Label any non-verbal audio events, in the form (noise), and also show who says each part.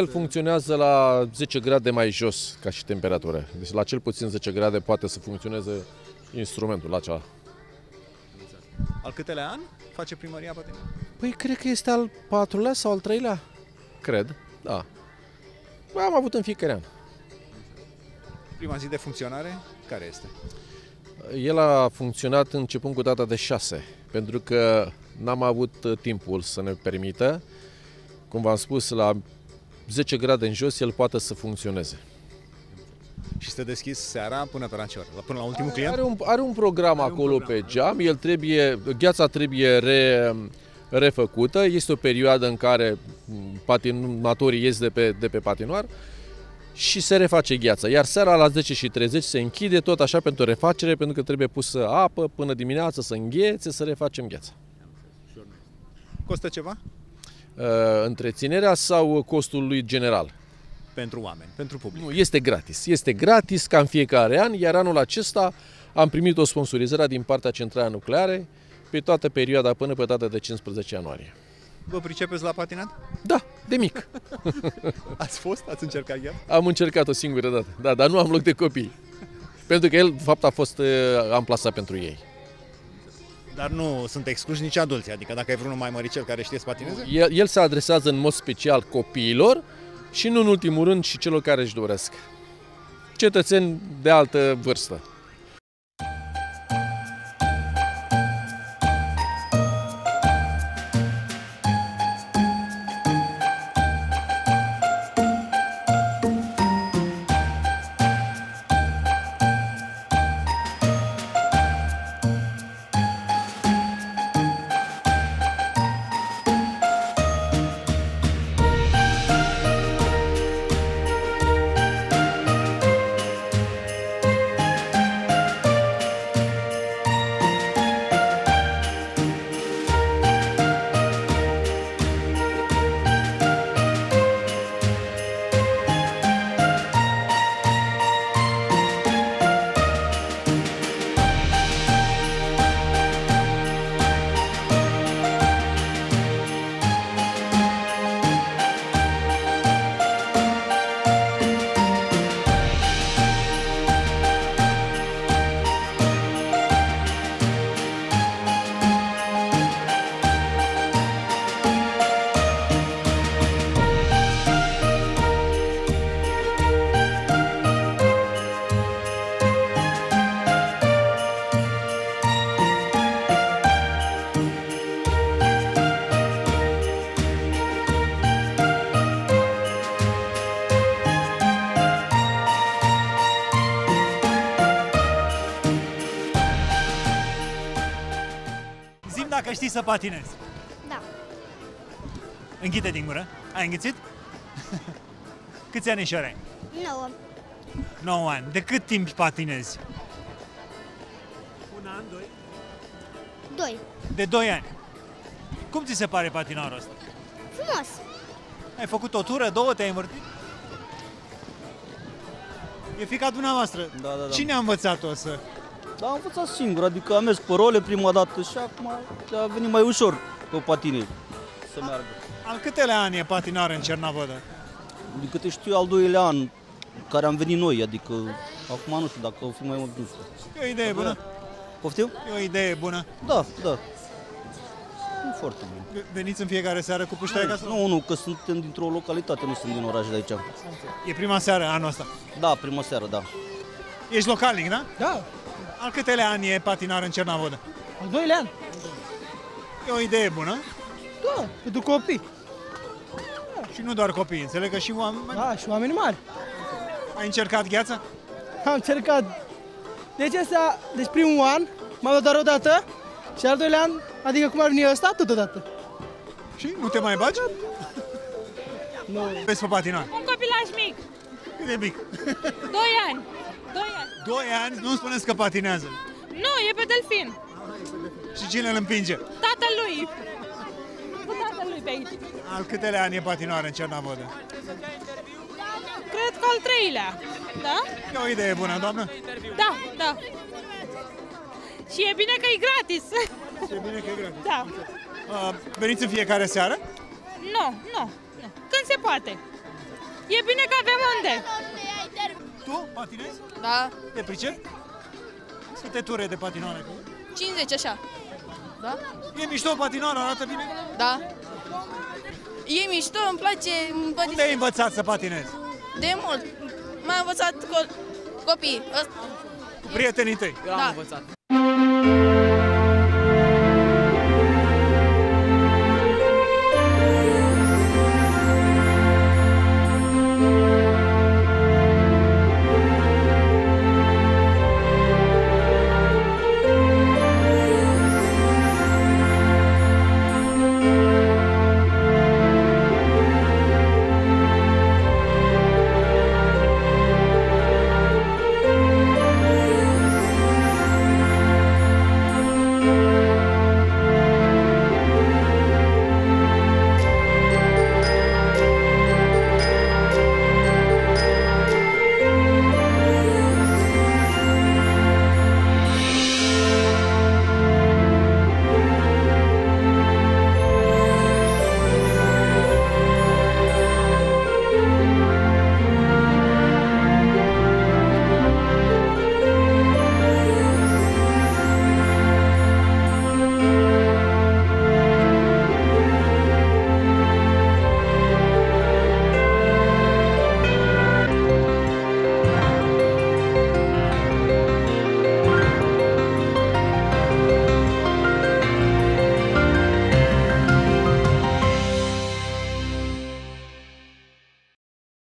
Speaker 1: El funcționează la 10 grade mai jos ca și temperatură. Deci la cel puțin 10 grade poate să funcționeze instrumentul acela.
Speaker 2: Al câtelea an face primăria patinaj?
Speaker 1: Păi cred că este al patrulea sau al treilea. Cred, da. Am avut în fiecare an.
Speaker 2: Prima zi de funcționare, care este?
Speaker 1: El a funcționat începând cu data de 6, pentru că n-am avut uh, timpul să ne permită. Cum v-am spus, la 10 grade în jos el poate să funcționeze.
Speaker 2: Și este deschis seara până pe la ce oră? La- Până la ultimul client?
Speaker 1: Are un, are un program
Speaker 2: Are un
Speaker 1: acolo
Speaker 2: program,
Speaker 1: pe geam, el trebuie, gheața trebuie re, refăcută, este o perioadă în care m, patinatorii ies de pe, de pe patinoar și se reface gheața. Iar seara la 10 și 30 se închide tot așa pentru refacere, pentru că trebuie pusă apă până dimineața să înghețe, să refacem gheața.
Speaker 2: Costă ceva?
Speaker 1: Uh, întreținerea sau costul lui general?
Speaker 2: Pentru oameni, pentru public.
Speaker 1: Nu, este gratis. Este gratis ca în fiecare an, iar anul acesta am primit o sponsorizare din partea Centralei Nucleare pe toată perioada până pe data de 15 ianuarie.
Speaker 2: Vă pricepeți la patinat?
Speaker 1: Da, de mic. (laughs)
Speaker 2: Ați fost? Ați încercat chiar?
Speaker 1: Am încercat o singură dată, da, dar nu am loc de copii. Pentru că el, de fapt, a fost uh, amplasat pentru ei.
Speaker 2: Dar nu sunt excluși nici adulții, adică dacă ai vreunul mai măricel care știe să patineze?
Speaker 1: El, el se adresează în mod special copiilor și nu în ultimul rând și celor care își doresc. Cetățeni de altă vârstă.
Speaker 3: Dacă știi să patinezi.
Speaker 4: Da.
Speaker 3: Închide din gură. Ai înghițit? (laughs) Câți anișori ai?
Speaker 4: 9.
Speaker 3: 9 ani. De cât timp patinezi? Un an, doi?
Speaker 4: 2.
Speaker 3: De 2 ani. Cum ți se pare patinaurul ăsta?
Speaker 4: Frumos.
Speaker 3: Ai făcut o tură, două, te-ai învârtit? E fica dumneavoastră.
Speaker 5: Da, da, da.
Speaker 3: Cine a învățat-o să...
Speaker 5: Da, am învățat singur, adică am mers pe role prima dată și acum a venit mai ușor pe patine să meargă.
Speaker 3: Al câtelea an e patinare în Cernavodă?
Speaker 5: Din câte știu, al doilea an care am venit noi, adică acum nu știu dacă o fi mai mult, nu știu.
Speaker 3: E o idee bună.
Speaker 5: Poftim?
Speaker 3: E o idee bună.
Speaker 5: Da, da. E foarte bine.
Speaker 3: Veniți în fiecare seară cu puștea acasă?
Speaker 5: Nu, nu, că suntem dintr-o localitate, nu sunt din oraș de aici.
Speaker 3: E prima seară anul ăsta.
Speaker 5: Da, prima seară, da.
Speaker 3: Ești localnic, da?
Speaker 6: Da,
Speaker 3: Al câtelea an e patinar în Cernavodă?
Speaker 6: al doilea an.
Speaker 3: E o idee bună.
Speaker 6: Da, pentru copii.
Speaker 3: Și nu doar copii, înțeleg că și oameni.
Speaker 6: Da, și oameni mari.
Speaker 3: Ai încercat gheața?
Speaker 6: Am încercat. Deci asta, deci primul an m-am dat doar o dată și al doilea an, adică cum ar veni ăsta, tot odată.
Speaker 3: Și nu te mai bagi?
Speaker 6: Nu.
Speaker 3: Vezi pe patinar.
Speaker 7: Un copilaj mic,
Speaker 3: Cât de mic?
Speaker 7: 2 ani. 2 ani.
Speaker 3: Doi ani, nu-mi spuneți că patinează.
Speaker 7: Nu, e pe delfin.
Speaker 3: Și cine îl împinge?
Speaker 7: Tatălui. Cu tatălui pe aici.
Speaker 3: Al câtelea an e patinoară în Cernavodă?
Speaker 7: Cred că al treilea. Da?
Speaker 3: E o idee bună, doamnă?
Speaker 7: Da, da. Și e bine că e gratis.
Speaker 3: E bine că e gratis.
Speaker 7: Da.
Speaker 3: Uh, veniți în fiecare seară?
Speaker 7: Nu, nu, nu. Când se poate. E bine că avem unde.
Speaker 3: Tu patinezi?
Speaker 8: Da,
Speaker 3: Te pricep? Câte ture de patinoare ai făcut?
Speaker 8: 50 așa. Da?
Speaker 3: E mișto patinoara, arată bine?
Speaker 8: Da. E mișto, îmi place, îmi place
Speaker 3: Unde ai învățat să patinezi?
Speaker 8: de mult. M-a învățat co- copiii. Ăsta-
Speaker 3: Cu prietenii tăi.
Speaker 8: da.